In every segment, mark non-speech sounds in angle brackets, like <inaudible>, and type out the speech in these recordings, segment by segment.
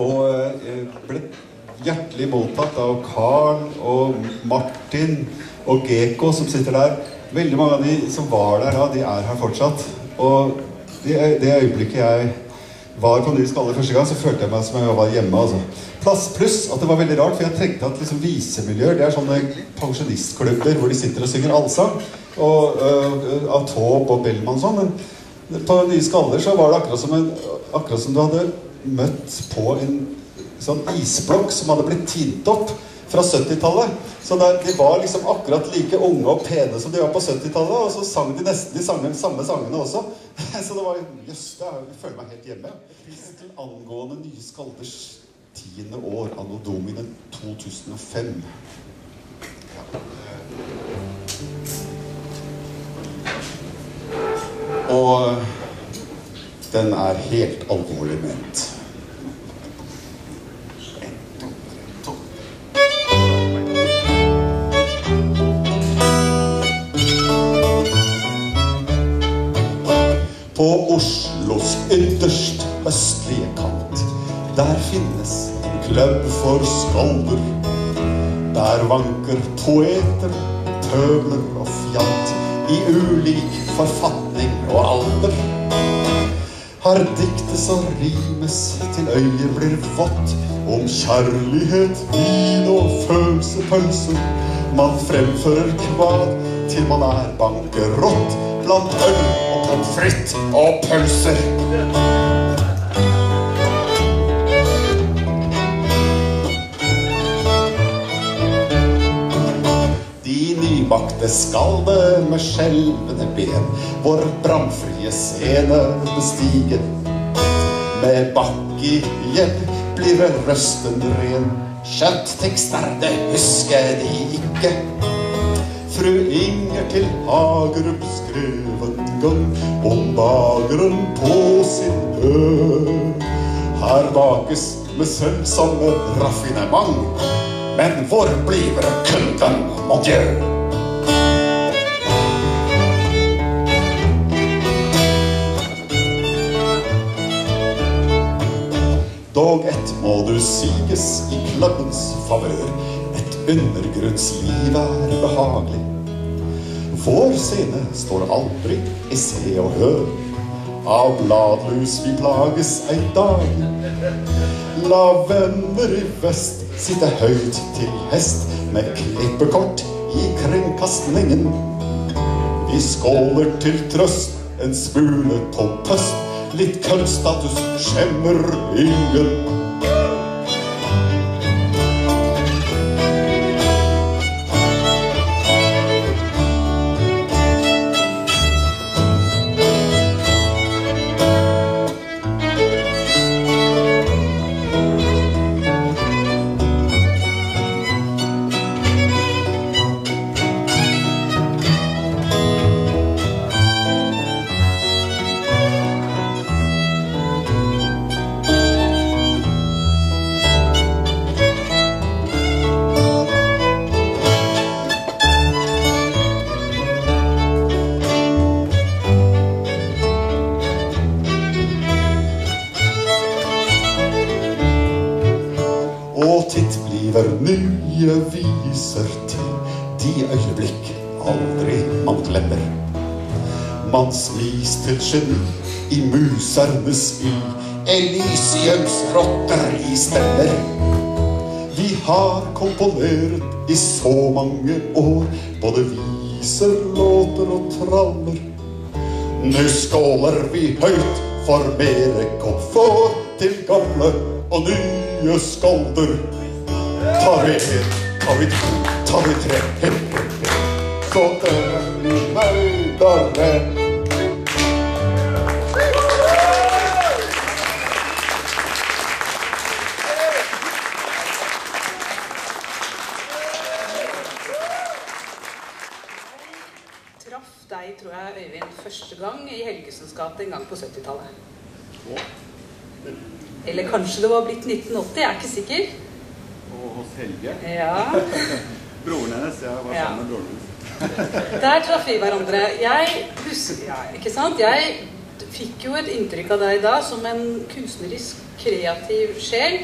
og eh, ble hjertelig mottatt av Carl og Martin og Geko som sitter der. Veldig mange av de som var der da, de er her fortsatt. Og det, det øyeblikket jeg var på Ny Skalle første gang, så følte jeg meg som jeg var hjemme. altså. Plass pluss at det var veldig rart, for jeg tenkte at liksom visemiljøer det er sånne pensjonistklubber hvor de sitter og synger allsang. Og, øh, av Taube og Bellman og sånn. Men på Nye Skaller så var det akkurat som, en, akkurat som du hadde møtt på en sånn isblokk som hadde blitt tint opp fra 70-tallet. Så der, de var liksom akkurat like unge og pene som de var på 70-tallet. Og så sang de nesten de samme, samme sangene også. <laughs> Så det var Jøss, jeg føler meg helt hjemme. Til angående Nye Skalders tiende år, anno domine 2005. Ja. Og den er helt alvorlig ment. På Oslos ytterst østlige kant, der finnes en klubb for skalder. Der vanker poeter, tøvler og fjant i ulik forfatning og alder. Her diktes og rimes til øyet blir vått om kjærlighet, vin og følelsepølser. Man fremfører kvad til man er bankerott blant øl pommes frites og pølser. De nybakte skalde med skjelvende ben vår bramfrie scene bestiger. Med Bakki hjelp blir røsten ren. Skjønt tekster, det husker de ikke. Fru Inger til Hagerup skrev en gang om bageren på sin ø. Her bakes med selv samme raffinement. Men hvor blir kunden, mon dieu? Dog ett må du siges i klubbens favør. Et undergrunnsliv er behagelig. Vår scene står aldri i Se og Hør. Av bladlus vi plages ei dag. La venner i vest sitte høyt til hest med klippekort i kringkastingen. Vi skåler til trøst, en smule pøst Litt køddstatus skjemmer ingen. Elysiums i stemmer. Vi har komponert i så mange år, både viser, låter og traller. Nå skåler vi høyt for mere komfort til gamle og nye skalder. Tar vi en, tar vi to, tar vi tre. Så dere blir høydere. Deg, tror jeg, Øyvind, første gang i Helgesens gate en gang på 70-tallet. Eller kanskje det var blitt 1980, jeg er ikke sikker. og hos Helge. Ja. <laughs> Broren hennes. Jeg var Ja. sammen med broren hennes. Der traff vi hverandre. Jeg husker ja, ikke sant? Jeg fikk jo et inntrykk av deg da som en kunstnerisk, kreativ sjel.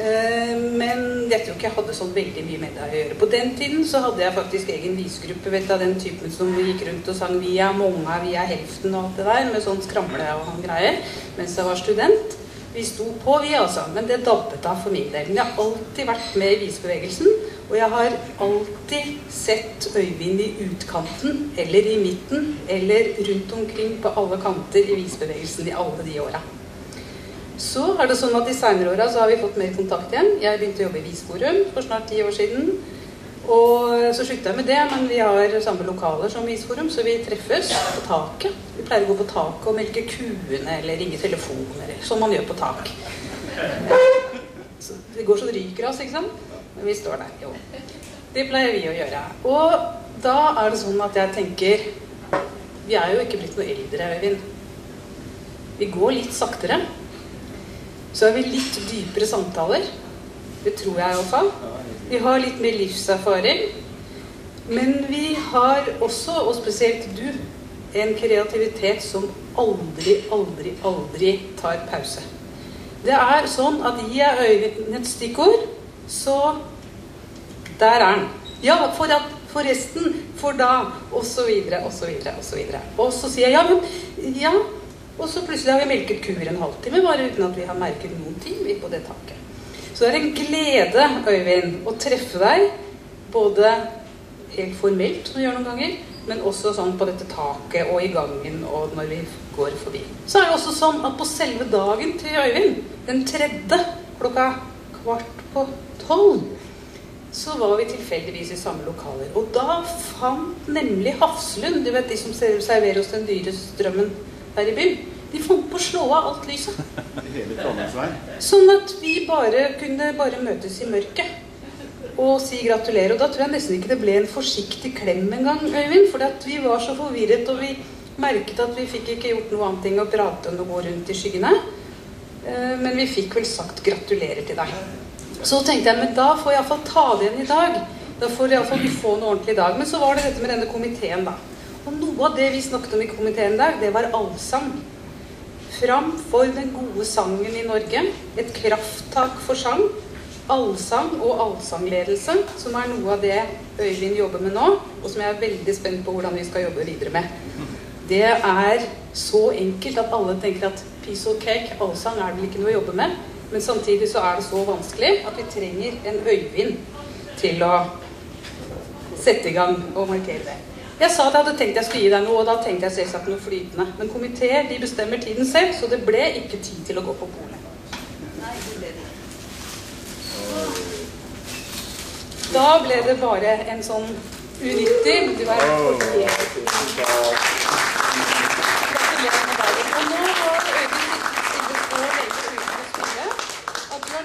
Eh, Men jeg tror ikke jeg hadde sånn veldig mye med deg å gjøre. På den tiden så hadde jeg faktisk egen visegruppe vet du, av den typen som gikk rundt og sang 'Vi er mange, vi er helften' og alt det der, med sånn skramle og sånn greier, mens jeg var student. Vi sto på, vi altså. Men det dabbet av for min del. Men jeg har alltid vært med i visebevegelsen. Og jeg har alltid sett Øyvind i utkanten, eller i midten, eller rundt omkring på alle kanter i visebevegelsen i alle de åra. Så er det sånn at i seinere åra har vi fått mer kontakt igjen. Jeg begynte å jobbe i Visforum for snart ti år siden. Og så slutta jeg med det, men vi har samme lokaler som Visforum, så vi treffes på taket. Vi pleier å gå på taket og melke kuene eller ringe telefoner, som man gjør på tak. Så det går så det ryker av oss, ikke sant? Men vi står der, jo. Det pleier vi å gjøre. Og da er det sånn at jeg tenker Vi er jo ikke blitt noe eldre, Øyvind. Vi går litt saktere. Så har vi litt dypere samtaler. Det tror jeg iallfall. Vi har litt mer livserfaring. Men vi har også, og spesielt du, en kreativitet som aldri, aldri, aldri tar pause. Det er sånn at gir jeg Øyvind et stikkord, så Der er han. Ja, for at Forresten, for da, og så videre, og så videre, og så videre. Og så sier jeg ja, men Ja. Og så plutselig har vi melket kuer en halvtime bare uten at vi har merket noen ting på det taket. Så det er en glede, Øyvind, å treffe deg. Både helt formelt, som vi gjør noen ganger, men også sånn på dette taket og i gangen og når vi går forbi. Så er det også sånn at på selve dagen til Øyvind, den tredje klokka kvart på tolv, så var vi tilfeldigvis i samme lokaler. Og da fant nemlig Hafslund, du vet de som serverer oss den dyre strømmen her i byen, de fant på å slå av alt lyset. <laughs> Sånn at vi bare kunne bare møtes i mørket og si gratulerer. Og da tror jeg nesten ikke det ble en forsiktig klem engang, Øyvind. For vi var så forvirret, og vi merket at vi fikk ikke gjort noe annet enn å prate og gå rundt i skyggene. Eh, Men vi fikk vel sagt gratulerer til deg. Så tenkte jeg, men da får jeg iallfall ta det igjen i dag. Da får iallfall du få noe ordentlig i dag. Men så var det dette med denne komiteen, da. Og noe av det vi snakket om i komiteen der, det var allsang. Fram for den gode sangen i Norge. Et krafttak for sang. Allsang og allsangledelse, som er noe av det Øyvind jobber med nå, og som jeg er veldig spent på hvordan vi skal jobbe videre med. Det er så enkelt at alle tenker at piece of cake, allsang er vel ikke noe å jobbe med. Men samtidig så er det så vanskelig at vi trenger en Øyvind til å sette i gang og markere det. Jeg sa at jeg hadde tenkt jeg skulle gi deg noe, og da tenkte jeg selvsagt noe flytende. Men komiteer de bestemmer tiden selv, så det ble ikke tid til å gå på polet. Da ble det bare en sånn unyttig Du er Gratulerer med dagen. Og nå har Øyvind sittet stille så lenge uten å spille at du er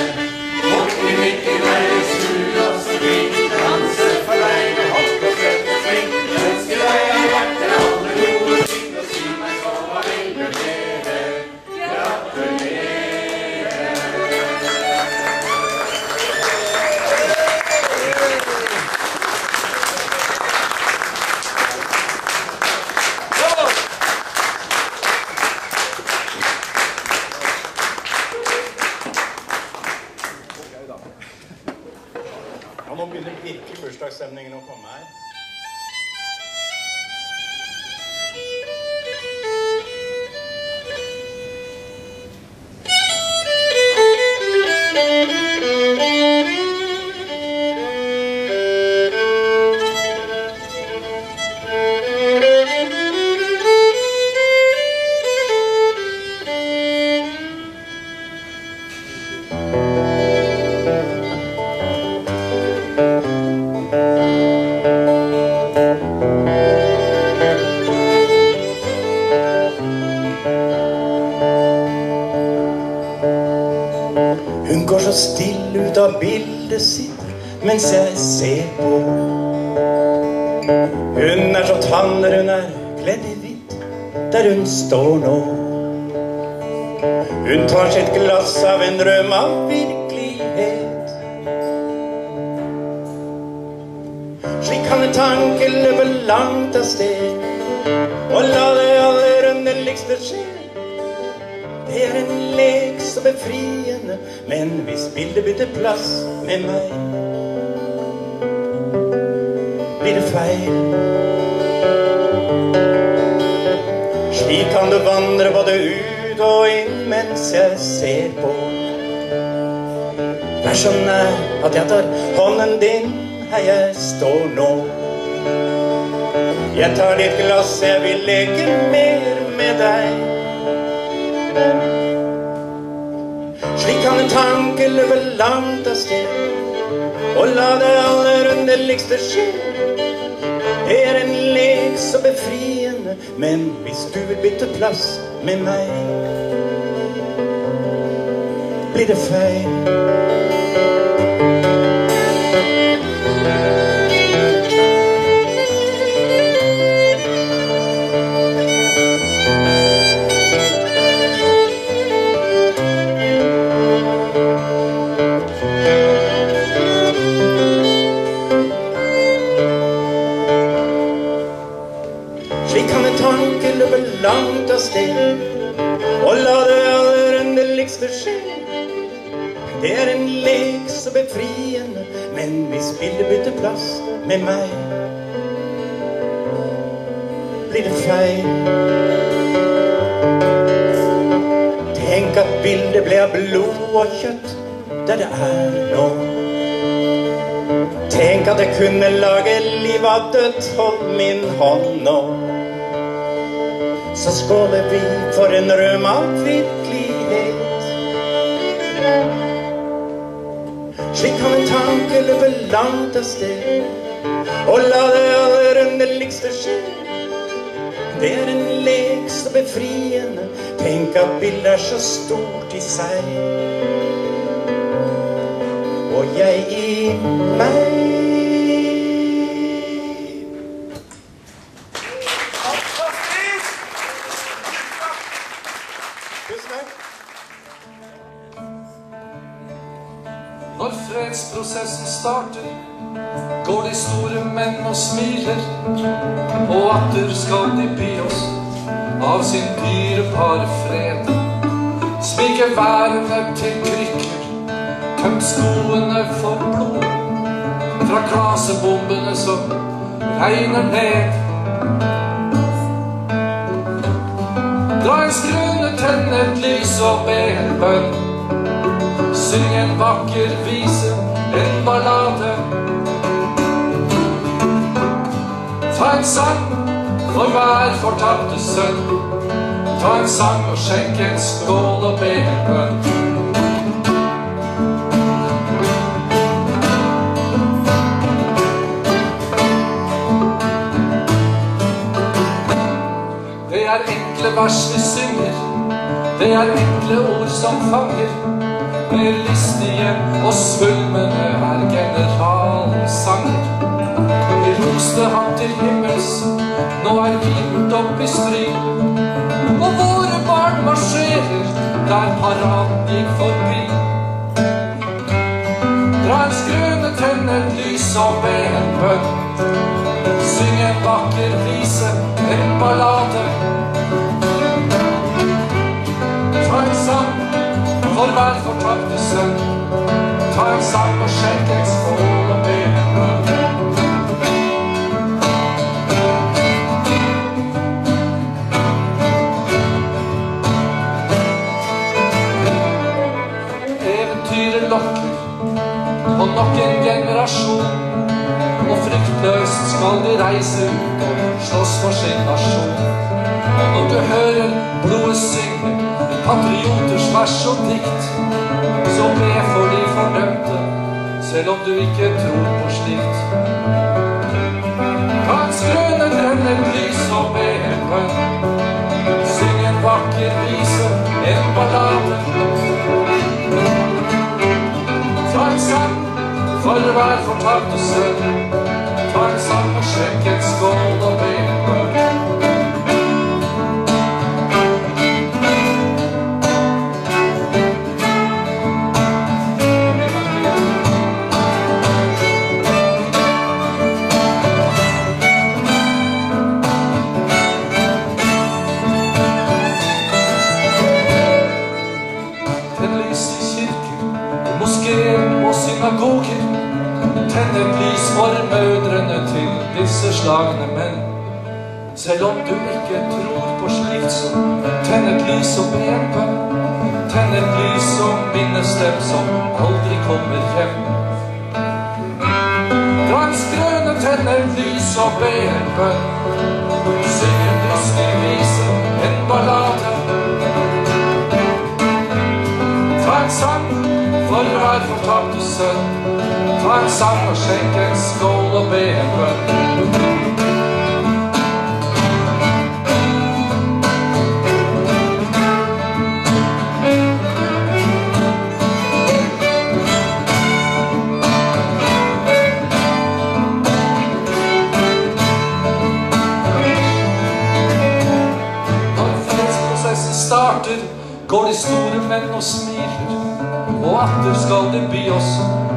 Ja, nå begynner virkelig bursdagsstemningen å komme her. Jeg ser på. Hun er så tanner, hun er kledd i hvitt der hun står nå. Hun tar sitt glass av en drøm av virkelighet. Slik kan en tanke løpe langt av sted og la det aller underligste skje. Det er en lek så befriende, men hvis bildet bytter plass med meg, Slik kan du vandre både ut og inn mens jeg ser på. Vær så nær at jeg tar hånden din her jeg står nå. Jeg tar ditt glass, jeg vil leke mer med deg. Slik kan en tanke løpe langt av sted og la det aller underligste skje. Er en lek så befriende, men hvis du vil bytte plass med meg, blir det feil. Men hvis bildet bytter plass med meg, blir det feil. Tenk at bildet ble av blod og kjøtt der det er nå. Tenk at jeg kunne lage liv av dødt, hold min hånd nå. Så skåler vi for en røm av Slik kan en tanke løpe langt av sted og la det aller underligste skje. Det er en lek så befriende, tenk at bildet er så stort i seg. Og jeg i meg. Starter, går de store menn og smiler. Og atter skal de by oss av sin dyrepare fred. Smike værene til krykker, tømt skoene for blod. Fra klasebombene som regner ned. Dra en skrune, tenn et lys og be en bønn. Syng en vakker vise, ballade. Ta en sang for hver fortapte sønn. Ta en sang og skjenk en skål og be en bønn. Det er enkle vers vi synger, det er enkle ord som fanger. Mer listige og svulmende er generalens sanger. Vi roste ham til himmels, nå er vi ut opp i strid. Og våre barn marsjerer der paraden gikk forbi. Dra en skrøne, tenn et lys og be en bønn. Syng en vakker vise, en ballade. Hver fortapte sønn. Ta en sang og skjenk en skål og be en bønn. Eventyret lokker på nok en generasjon. Og fryktløst skal de reise ut og slåss for sin nasjon. Og når du hører blodet i patrioters vers og dikt som ble for de fordømte, selv om du ikke tror på slikt. Kans grønne tenner lys og med en bønn. Syng en vakker vise, en ballade. Ta en sang for hver fortapte sønn. Ta en sang og sjekk en skål og be en bønn. Disse men. Selv om du ikke tror på slikt, så tenn et lys og be en bønn. Tenn et lys som minnes dem som aldri kommer hjem. Dra en skrøne, tenn et lys og be en bønn. Syng en lystig vise, en ballade. Ta en sang for hver fortapte sønn. Ta en sang og skjenk en skål og be en bønn. Går de store menn og smiler. Og atter skal de by oss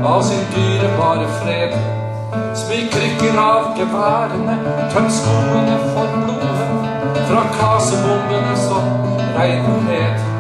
av sin dyrebare fred. Smyk krykker av geværene, tøm skoene for blodet. Fra kasebombene som regner ned.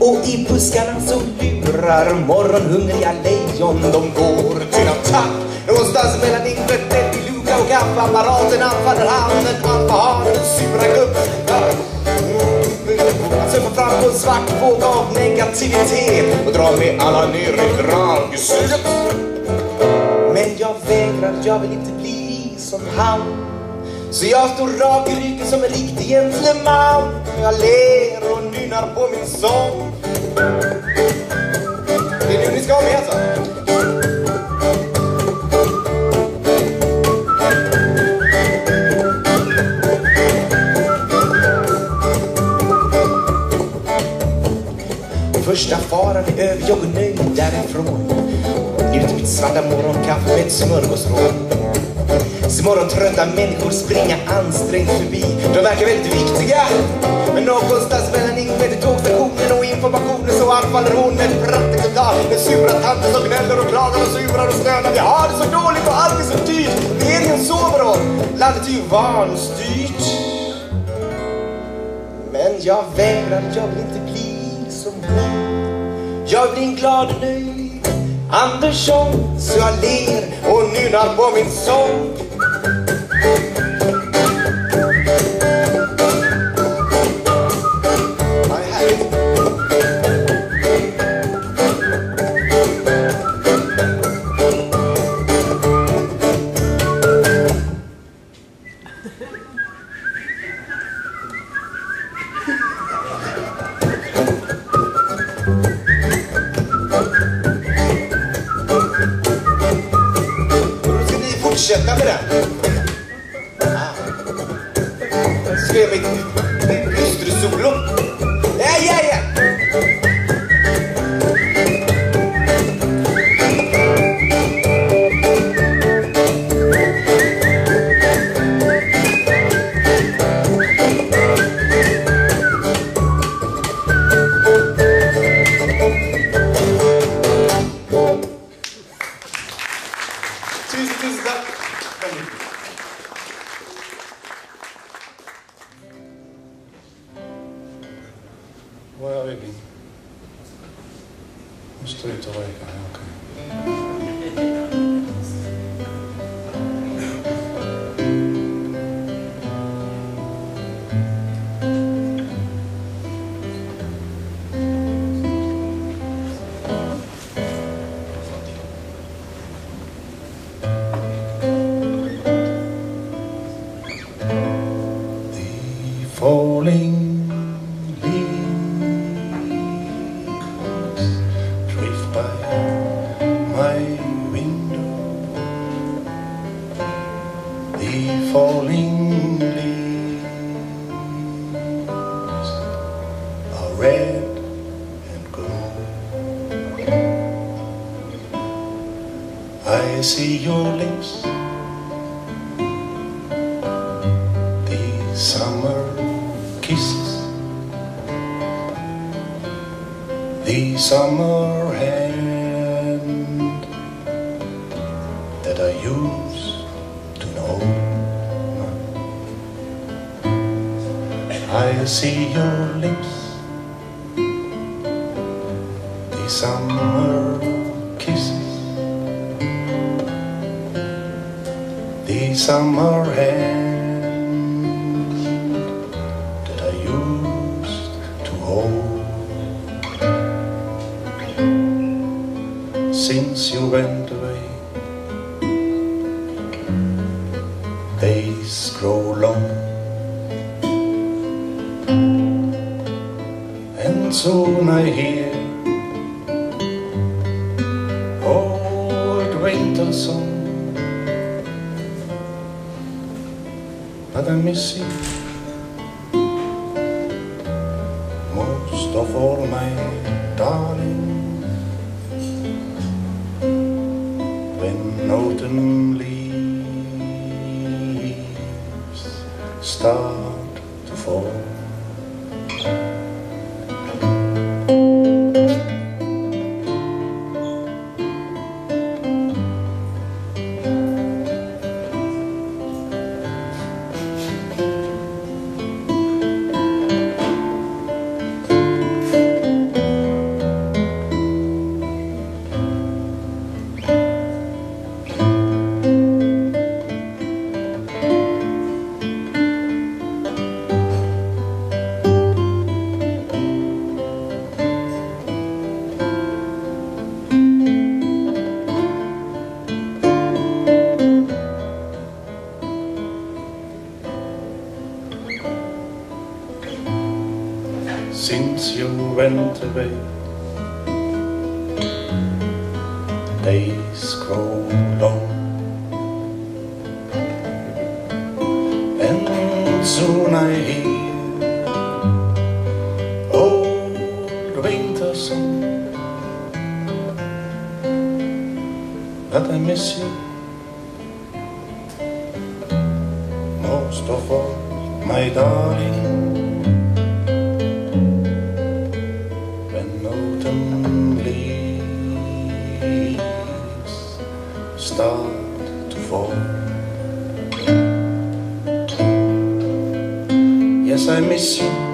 Och i buskarna så lurar morgonhungriga lejon De går till attack Någonstans mellan Ingvar, i Luka och kaffeapparaten anfaller handen Alfa har en sura gubb att surfa fram på en svart våg av negativitet och drar med alla ner i dragsuget. Men jag vägrar, jag vill inte bli som han. Så jag står rak i ryggen som en riktig gentleman. Jag ler och nynnar på min sång. Det är nu ni ska med alltså. Första faran är över, jag går nöjd därifrån. Njuter mitt svarta morgonkaffe med ett smörgåsråd. Ser morgontrötta människor springa ansträngt förbi. De verkar väldigt viktiga. Men någonstans mellan inmeditationen och informationen så anfaller hon med ett Med. Den sura tanten som gnäller och klagar och surar och stönar. Vi har det så dåligt och allt är så dyrt. Regeringen sover och landet är ju vanstyrt. Men jag vägrar, jag vill inte bli som hon. Jag blir en glad och nöjd Andersson så jag ler och nynnar på min sång. falling した start to fall. Yes, I miss you.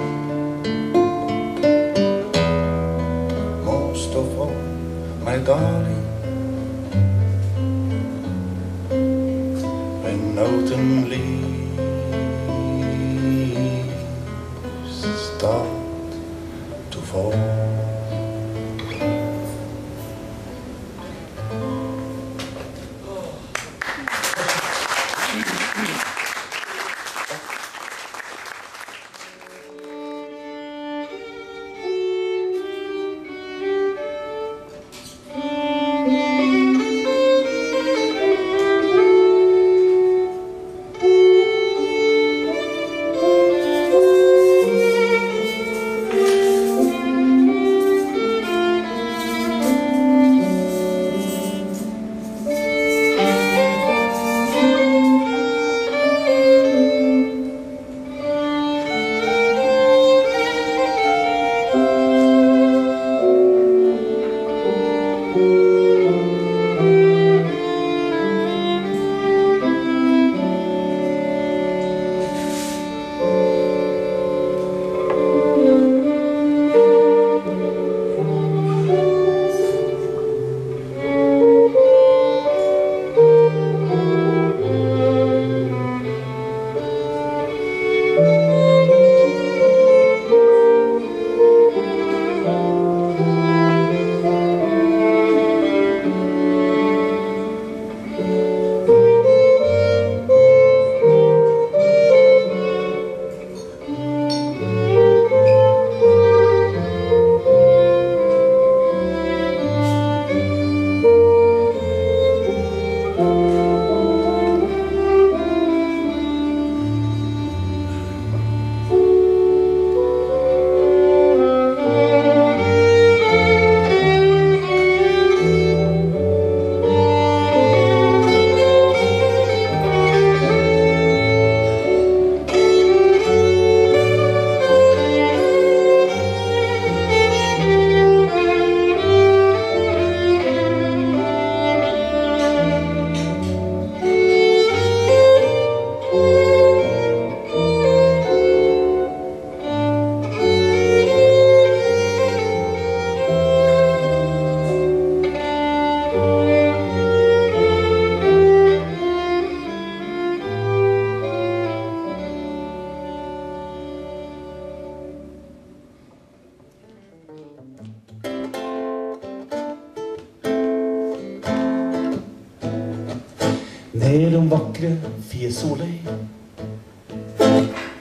Den vakre Fiesolei.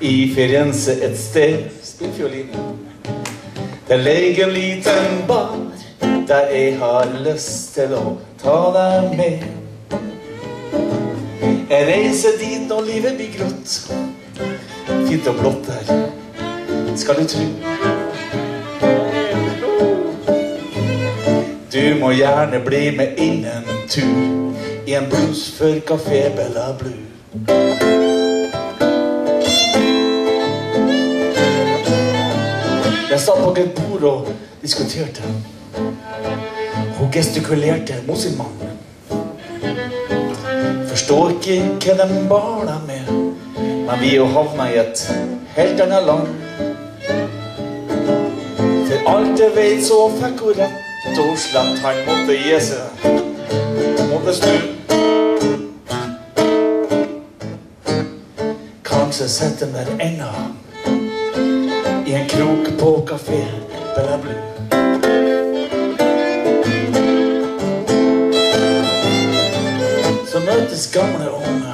I Firenze et sted Spill fiolinen. Der ligger en liten bar der jeg har lyst til å ta deg med. Jeg reiser dit når livet blir grått. Fint og blått der, skal du tru. Du må gjerne bli med inn en tur i en blues før Café Bella Blue. Jeg satt bak et bord og diskuterte. Hun gestikulerte mot sin mann. Forstår ikke hva de baler med, men vi har havna i et helt annet land. For alt jeg veit, så fikk hun rett og slett. Han måtte gi seg. Måtte snu. Kanskje sitter han der ennå i en krok på kafé Bella Blue. Så møtes gamle og unge.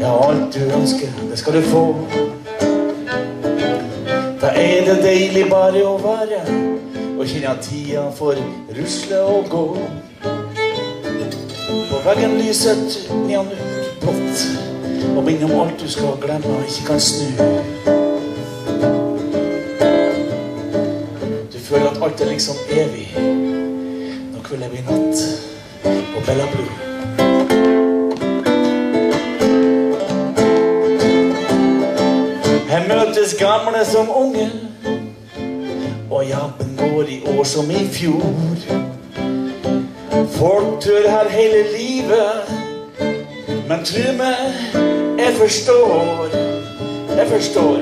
Ja, alt du ønsker, det skal du få. Da er det deilig bare å være og kjenne at tida får rusle og gå. På veggen lyser et neonutblått og minne om alt du skal glemme og ikke kan snu. Du føler at alt er liksom evig Nå kvelden blir natt på Bella Blue. Her møtes gamle som unge, og jobben går i år som i fjor. Folk tør her hele livet, men tru meg, jeg forstår, jeg forstår.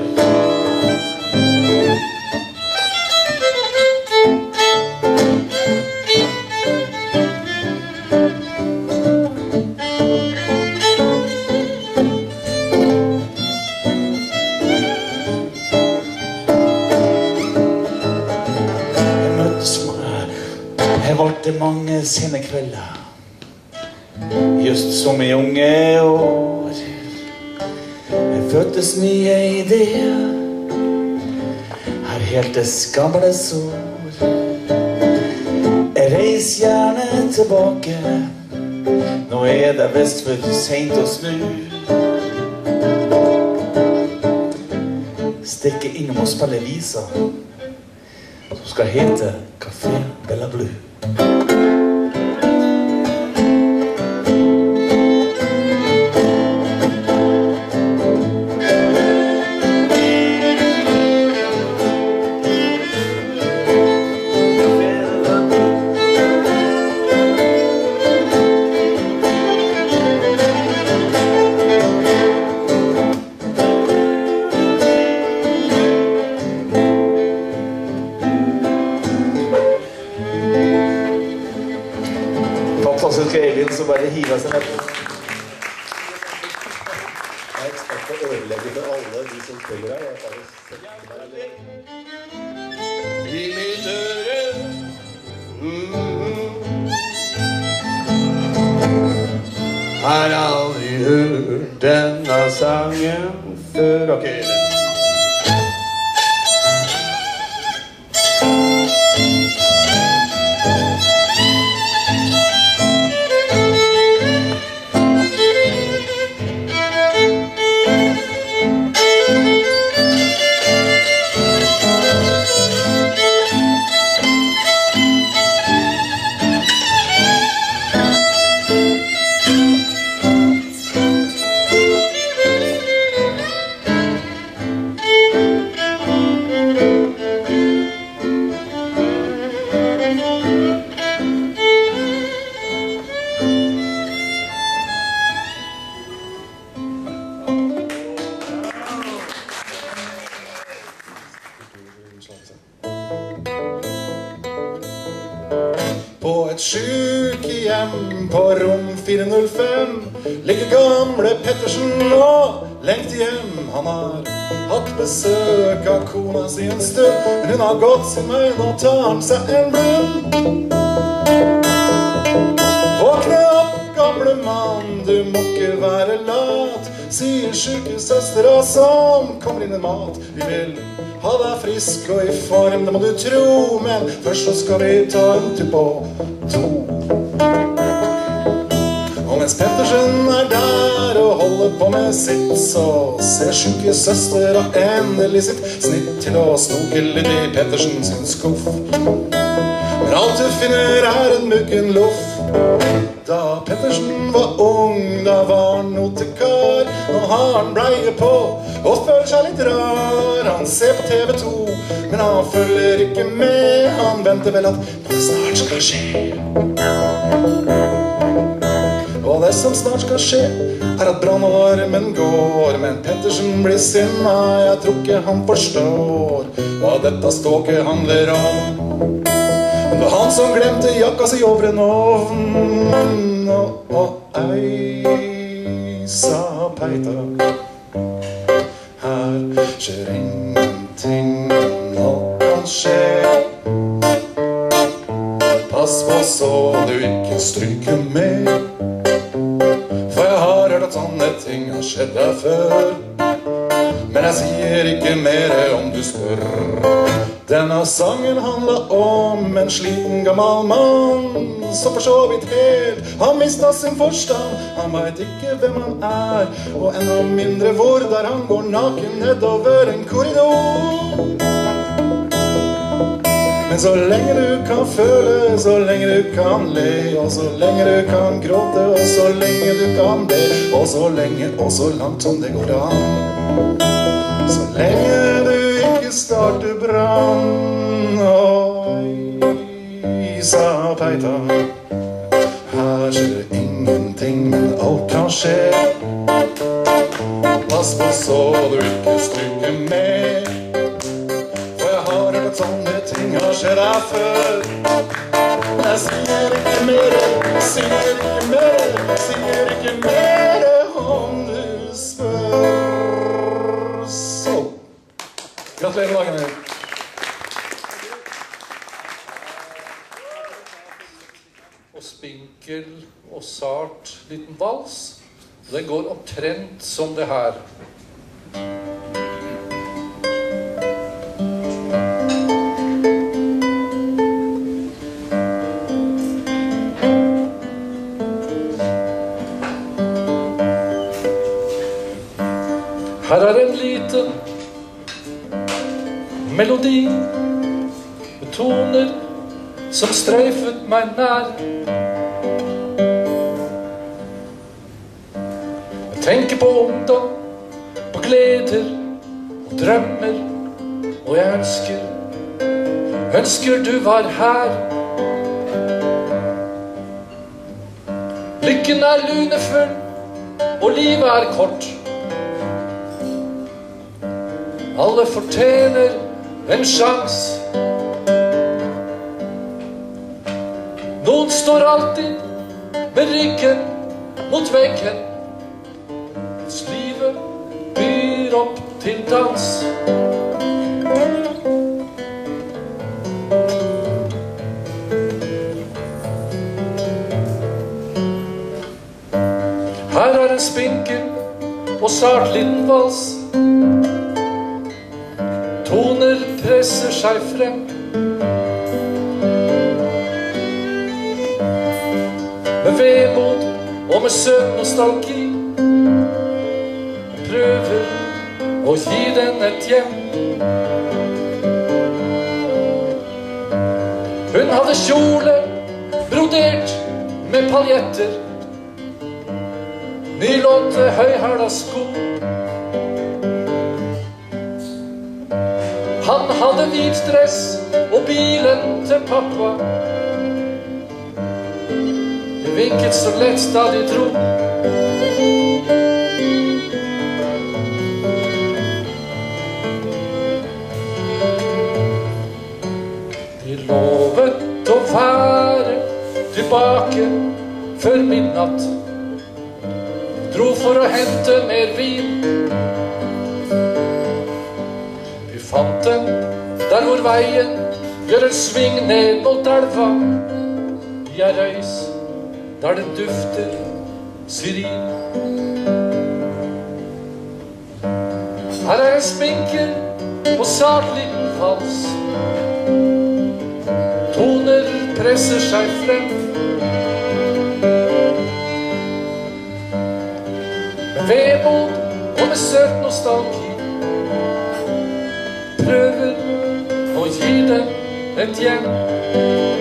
Jeg valgte mange sene kvelder Just som i unge Jeg fødtes nye ideer. Her heltes gamle sår. Reis gjerne tilbake. Nå er det vest for sent å snu. Stikke innom og spille visa som skal hete sykehjem på rom 405 ligger gamle Pettersen og lengter hjem. Han har hatt besøk av kona si en stund, men hun har gått sin vei. Nå tar han seg en blund. Våkne opp, gamle mann, du må ikke være lat, sier sjukesøstera som kommer inn med mat. Vi vil ha deg frisk og i form, det må du tro, men først så skal vi ta en tur på do. Sitt, så ser sykesøstera endelig sitt snitt til å snoke litt i Pettersen sin skuff. Men alt du finner er en muggen loff. Da Pettersen var ung, da var han notekar. Nå har han bleie på og føler seg litt rar. Han ser på TV 2, men han følger ikke med. Han venter vel at noe snart skal skje. Og det som snart skal skje, er at brannalarmen går. Men Pettersen blir sinna, jeg tror ikke han forstår hva dette ståket handler om. Men det var han som glemte jakka si over en ovn. Og, og ei, sa Peita. Her skjer ingenting, sangen handla om en sliten, gammel mann som for så vidt helt har mista sin forstand. Han veit ikke hvem han er, og enda mindre hvor der han går naken nedover en korridor. Men så lenge du kan føle, så lenge du kan le, og så lenge du kan gråte, og så lenge du kan be, og så lenge og så langt som det går an. Så lenge starter brann, oi, sa Peita. Her skjer det ingenting, men alt kan skje. Pass på så du ikke stryker med. For jeg har hørt sånne ting har skjedd her før. Jeg sier ikke mer, sier ikke mer, sier ikke mer Gratulerer med dagen. Og spinkel og sart liten vals. Den går omtrent som det. Her melodi med toner som streifet meg nær. Jeg tenker på ungdom, på gleder og drømmer, og jeg ønsker, ønsker du var her. Lykken er lunefull, og livet er kort. Alle fortjener en sjans. Noen står alltid med ryggen mot veggen. Mens livet byr opp til dans. Her er en spinkel og sart liten vals. Seg frem. Med vemod og med søt nostalgi. Prøver å gi den et hjem. Hun hadde kjole brodert med paljetter. Nylånte høyhæla sko. Hvit dress og bilen til pappa. Det vinket så lett da de dro. De lovet å være tilbake før midnatt. Dro for å hente mer vin. Vi fant den der hvor veien gjør en sving ned mot elva. I ei røys der det dufter syrin. Her er en sminke på sart liten hals. Toner presser seg frem. Med vemod og med søt nostalgi et hjem.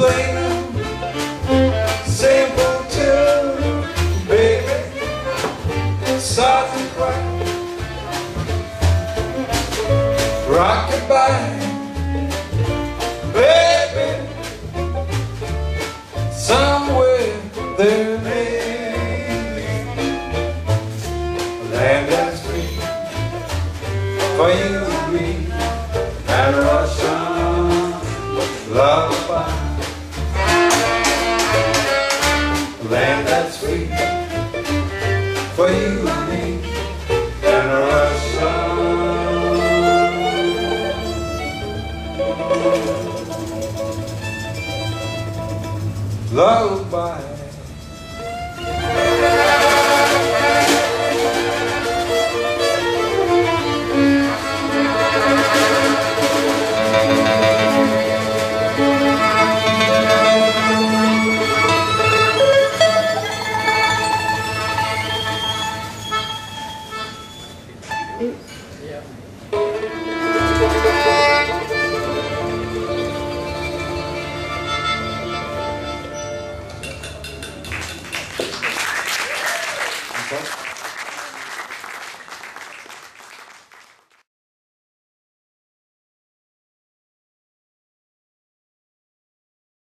Just